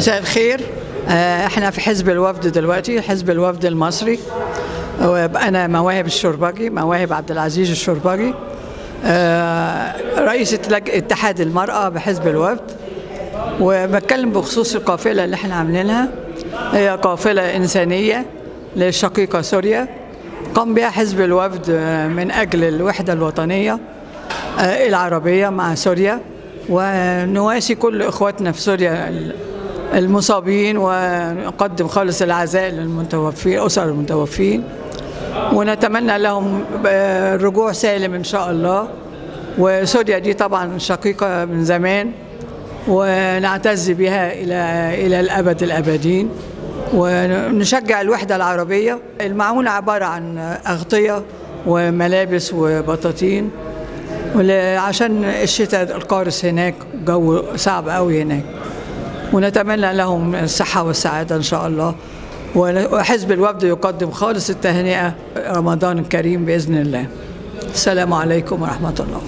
مساء الخير. آه، إحنا في حزب الوفد دلوقتي حزب الوفد المصري. وأنا مواهب الشربجي مواهب عبد العزيز الشربجي آه، رئيسة اتحاد المرأة بحزب الوفد. وبتكلم بخصوص القافلة اللي إحنا عاملينها. هي قافلة إنسانية للشقيقة سوريا. قام بها حزب الوفد آه، من أجل الوحدة الوطنية آه، العربية مع سوريا. ونواسي كل إخواتنا في سوريا المصابين ونقدم خالص العزاء للمتوفين أسر المتوفين. ونتمنى لهم الرجوع سالم إن شاء الله. وسوريا دي طبعا شقيقة من زمان. ونعتز بها إلى إلى الأبد الأبدين. ونشجع الوحدة العربية. المعونة عبارة عن أغطية وملابس وبطاطين. عشان الشتاء القارس هناك جو صعب قوي هناك. ونتمنى لهم الصحة والسعادة إن شاء الله. وحزب الوفد يقدم خالص التهنئة رمضان الكريم بإذن الله. السلام عليكم ورحمة الله.